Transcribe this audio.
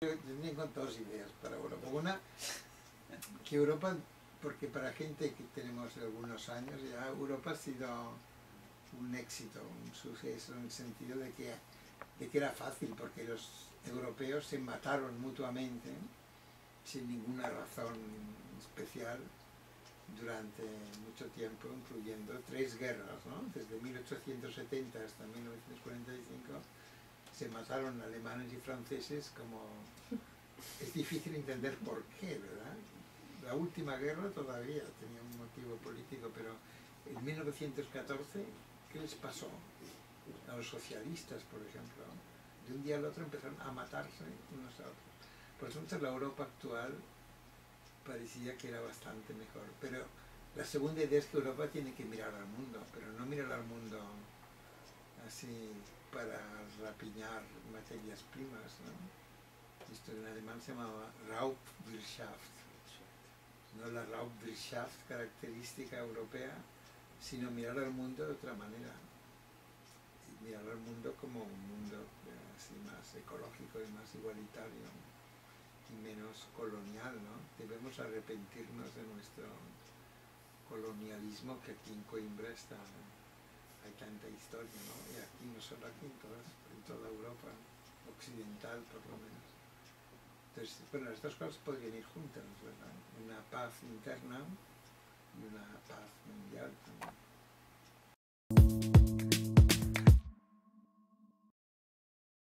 tengo dos ideas para Europa. Una, que Europa, porque para gente que tenemos algunos años ya, Europa ha sido un éxito, un suceso en el sentido de que, de que era fácil, porque los europeos se mataron mutuamente sin ninguna razón especial durante mucho tiempo, incluyendo tres guerras, ¿no? desde 1870 hasta 1945 se mataron alemanes y franceses como... Es difícil entender por qué, ¿verdad? La última guerra todavía tenía un motivo político, pero en 1914, ¿qué les pasó? A los socialistas, por ejemplo, de un día al otro empezaron a matarse unos a otros. Por eso la Europa actual parecía que era bastante mejor. Pero la segunda idea es que Europa tiene que mirar al mundo, pero no mirar al mundo así para rapiñar materias primas. ¿no? Esto en alemán se llamaba Raubwirtschaft, no la Raubwirtschaft característica europea, sino mirar al mundo de otra manera. Mirar al mundo como un mundo así más ecológico y más igualitario y menos colonial, ¿no? Debemos arrepentirnos de nuestro colonialismo que aquí en Coimbra está hay tanta historia. Y aquí, en toda Europa occidental por lo menos. Entonces, bueno, las dos cosas podrían ir juntas, ¿verdad? Una paz interna